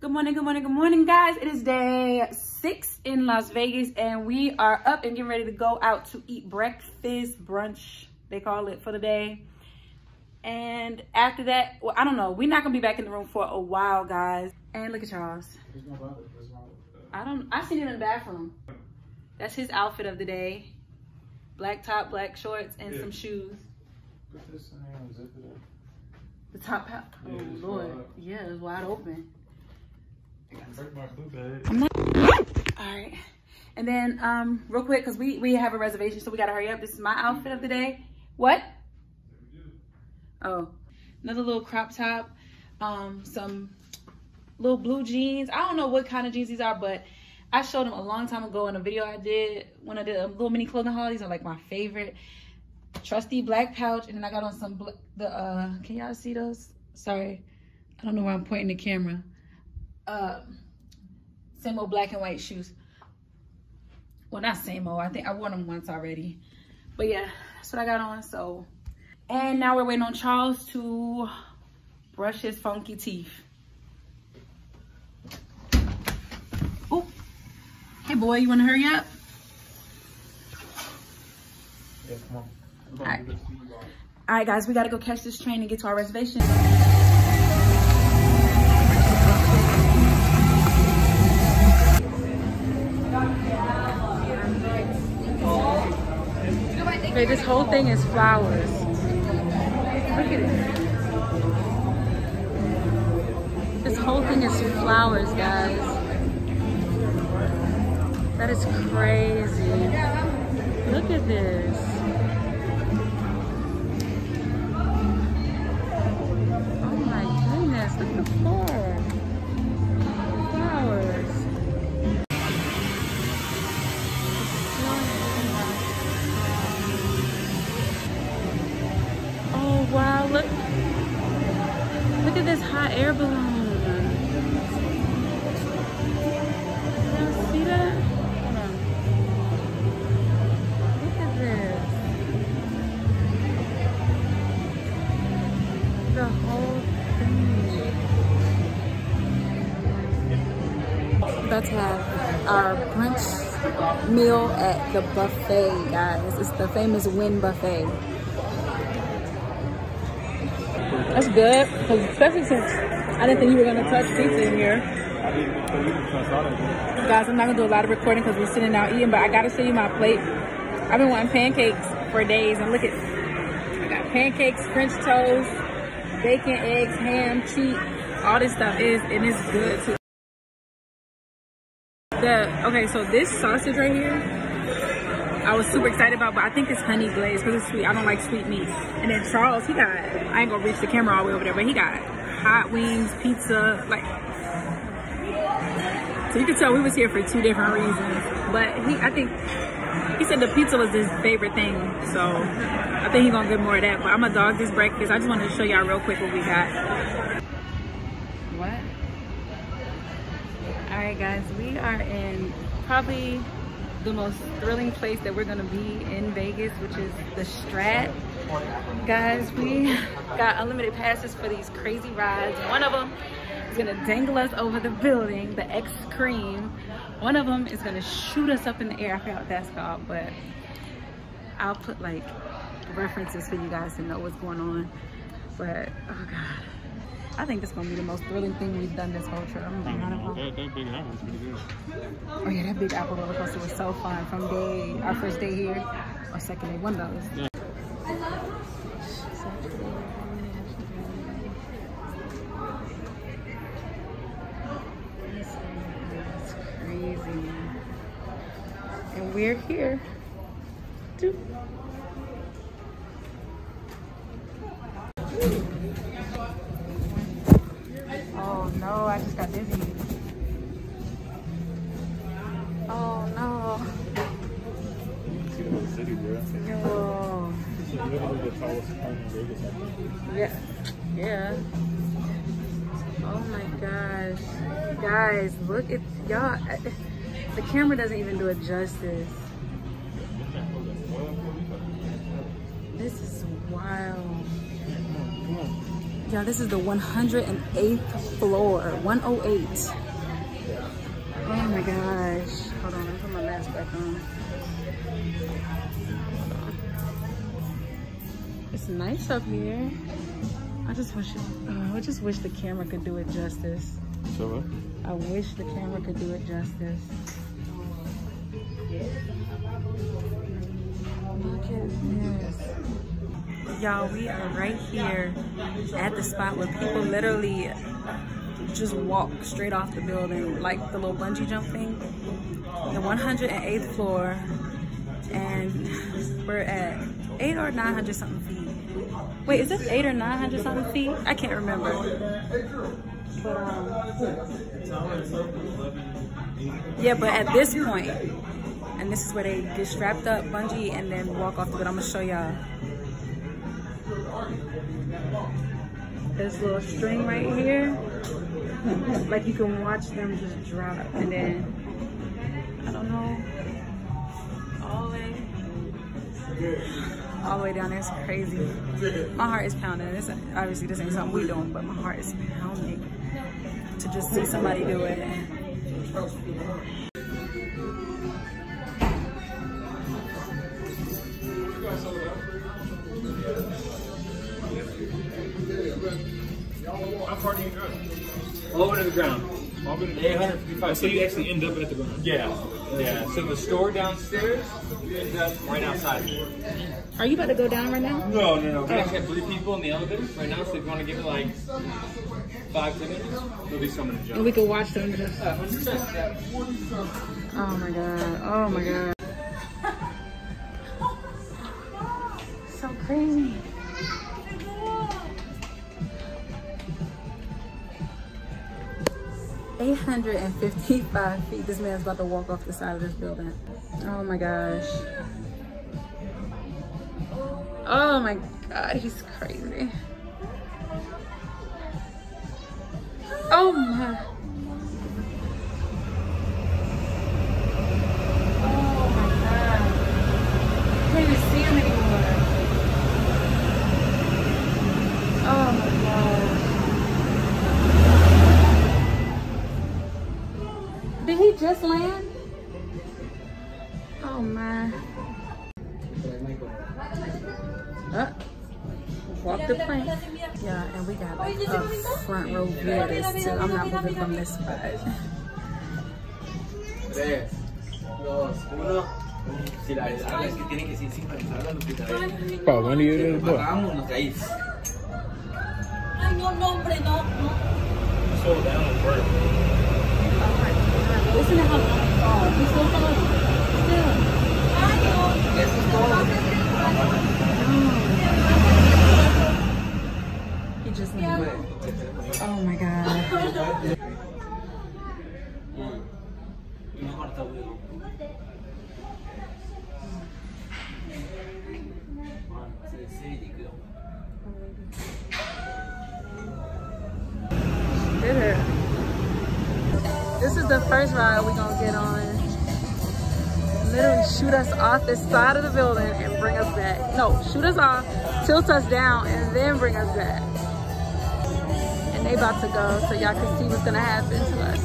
Good morning, good morning, good morning, guys. It is day six in Las Vegas, and we are up and getting ready to go out to eat breakfast, brunch, they call it for the day. And after that, well, I don't know. We're not gonna be back in the room for a while, guys. And look at Charles. I don't, I seen him in the bathroom. That's his outfit of the day. Black top, black shorts, and Yeah. some shoes. Put this in there and zip it up. The top hat. Oh, Yeah, Lord. Yeah, it's wide open. Break my boot bag. I'm not. All right. And then, um, real quick, because we, we have a reservation, so we got to hurry up. This is my outfit of the day. What? Oh, another little crop top, um, some little blue jeans. I don't know what kind of jeans these are, but I showed them a long time ago in a video I did when I did a little mini clothing haul. These are like my favorite. Trusty black pouch, and then I got on some the uh. Can y'all see those? Sorry, I don't know where I'm pointing the camera. Um, same old black and white shoes. Well, not same old. I think I wore them once already. But yeah, that's what I got on. So, and now we're waiting on Charles to brush his funky teeth. Oh, hey boy, you want to hurry up? Yeah, come on. Alright. gonna do this speed walk. All right, guys, we got to go catch this train and get to our reservation. This whole thing is flowers. Look at it. This whole thing is flowers, guys. That is crazy. Look at this. Hot air balloon. Y'all see that? Hold on. Look at this. The whole thing. About to have our brunch meal at the buffet, guys. It's the famous Wynn Buffet. That's good, because especially since I didn't think you were gonna touch pizza in here. Guys, I'm not gonna do a lot of recording because we're sitting out eating, but I gotta show you my plate. I've been wanting pancakes for days, and look at, I got pancakes, French toast, bacon, eggs, ham, cheese, all this stuff is, and it's good too. The, okay, so this sausage right here, I was super excited about, but I think it's honey glazed because it's sweet. I don't like sweet meat. And then Charles, he got, I ain't gonna reach the camera all the way over there, but he got hot wings, pizza, like, so you can tell we was here for two different reasons. But he, I think, he said the pizza was his favorite thing. So I think he gonna get more of that. But I'm gonna dog this breakfast. I just wanted to show y'all real quick what we got. What? All right, guys, we are in probably the most thrilling place that we're gonna be in Vegas, which is the Strat. Guys, we got unlimited passes for these crazy rides. One of them is gonna dangle us over the building, the X Scream. One of them is gonna shoot us up in the air. I forgot what that's called, but I'll put like references for you guys to know what's going on. But oh god. I think this is gonna be the most thrilling thing we've done this whole trip. I'm gonna. That, that big apple is pretty good. Oh yeah, that big apple roller coaster was so fun from day our first day here or second day, one of those. Yeah. This crazy. And we're here. Doop. I just got dizzy. Oh no. City. Yeah. Yeah. Oh my gosh. Guys, look at y'all. The camera doesn't even do it justice. This is wild. Come on, come on. Yeah, this is the 108th floor, 108. Oh my gosh. Hold on, let me put my mask back on. It's nice up here. I just wish, uh, I just wish the camera could do it justice. So what? I wish the camera could do it justice. Look at this. Y'all, we are right here at the spot where people literally just walk straight off the building, like the little bungee jump thing. The 108th floor, and we're at eight or 900 something feet. Wait, is this eight or 900 something feet? I can't remember. But, um, yeah, but at this point, and this is where they get strapped up, bungee, and then walk off the bed. I'm gonna show y'all. This little string right here, like you can watch them just drop, and then I don't know, all the way, all the way down there. It's crazy. My heart is pounding. This obviously this ain't something we doing, but my heart is pounding to just see somebody do it. How far do you go? All over to the ground. All been 855. So you actually end up at the ground. Yeah, yeah. So the store downstairs ends up right outside. Are you about to go down right now? No, no, no. We oh. actually have three people in the elevator right now, so if you want to give it like five, ten minutes, there'll be someone to jump. And we can watch them just. Uh, yeah, 100%. Oh my god. Oh my god. So crazy. Eight hundred and fifty-five feet. This man's about to walk off the side of this building. Oh my gosh. Oh my god, he's crazy. Oh my. Front row view of this too. I'm not moving from this spot. Tres, dos, uno. Si la descarga que tiene que ser sincronizada la Pa, when do you do the de ahí. Ay, no, no, hombre, no, no. Slow down and work. Listen to how oh, he's so slow. Still. Ay, no. Eso es todo. He just landed. Oh my god. Did it. This is the first ride we're gonna get on. Literally shoot us off this side of the building and bring us back. No, shoot us off, tilt us down, and then bring us back. They about to go, so y'all can see what's gonna happen to us.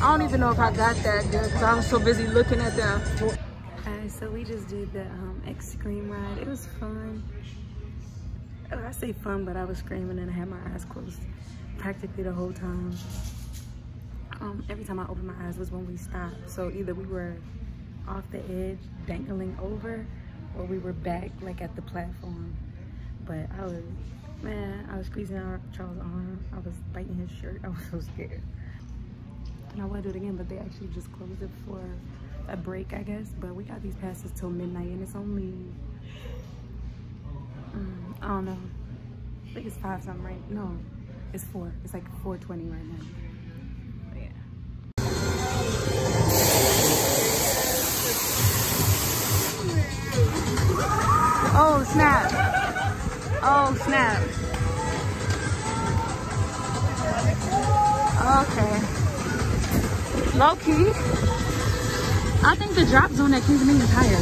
I don't even know if I got that good because I was so busy looking at them. Alright, so we just did the um, X Scream ride. It was fun. I say fun, but I was screaming and I had my eyes closed practically the whole time. Um, every time I opened my eyes was when we stopped. So either we were off the edge, dangling over, or we were back like at the platform. But I was, man, I was squeezing out Charles' arm. I was biting his shirt. I was so scared. And I want to do it again, but they actually just closed it for a break, I guess. But we got these passes till midnight, and it's only, um, I don't know. I think it's five something right No, it's four. It's like 420 right now. Oh snap. Oh snap. Okay. Low key. I think the drop zone at King's Dominion is higher.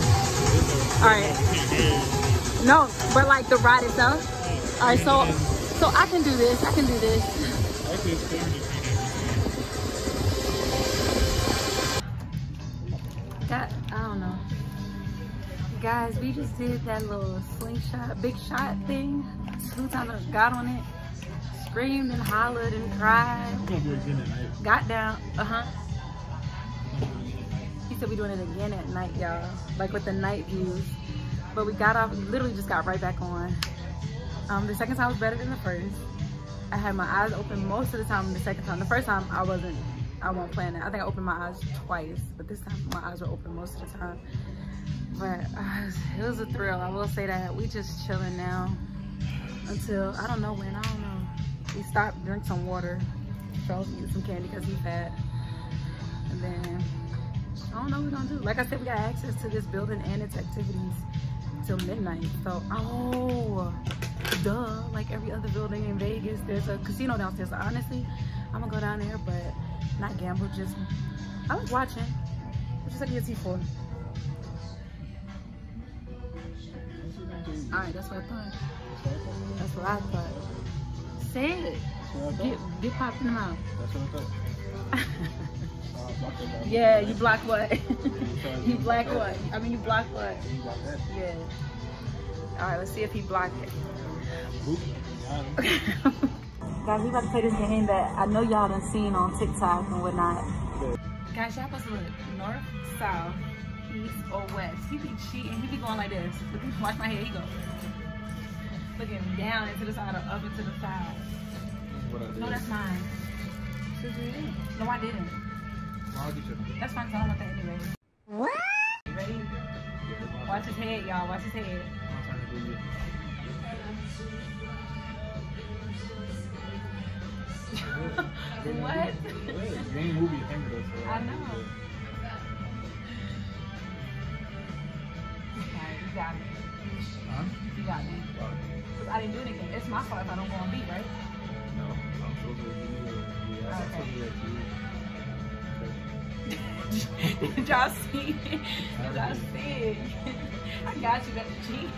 All right. No, but like the ride itself. All right, so so I can do this. I can do this. Got I don't know. Guys, we just did that little slingshot, big shot thing. Two times I got on it, screamed and hollered and cried. Got down, uh-huh. He said we doing it again at night, y'all. Like with the night views. But we got off, literally just got right back on. Um, the second time was better than the first. I had my eyes open most of the time the second time. The first time I wasn't, I won't plan it. I think I opened my eyes twice, but this time my eyes were open most of the time. But uh, it was a thrill, I will say that. We just chilling now until, I don't know when, I don't know. We stopped, drink some water, Charles eat some candy because he fat. And then, I don't know what we're gonna do. Like I said, we got access to this building and its activities till midnight. So, oh, duh, like every other building in Vegas, there's a casino downstairs. Honestly, I'm gonna go down there, but not gamble, just, I was watching. What you said your T4? All right, that's what I thought. That's what I thought. Say it. Get, get popped in the mouth. yeah, you block what? you block what? I mean, you block what? Yeah. All right, let's see if he blocked it. Guys, we about to play this game that I know y'all done seen on TikTok and whatnot. Guys, y'all supposed to look north, south, east, or west. He be cheating. He be going like this. Look, watch my head. He go. Looking down into the side or up into the side. No, that's mine. No, I didn't. That's fine, 'cause I don't want that anyway. What? Ready? Watch his head, y'all. Watch his head. what? I know. Okay, you got me. Huh? You got me. 'Cause I didn't do anything. It's my fault if I don't go on beat, right? Did y'all see it? Did y'all see it? I got you, that's cheating.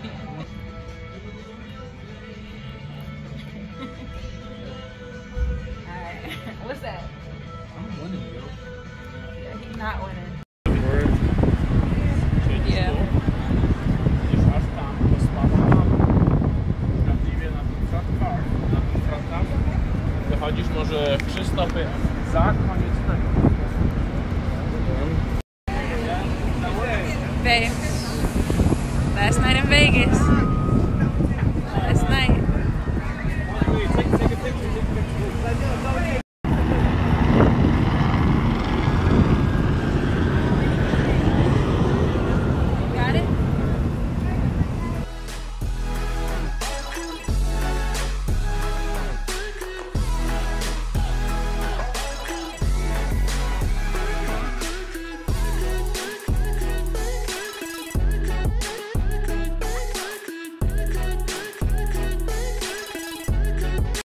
Alright, what's that? I'm winning, yo. Yeah, he's not winning.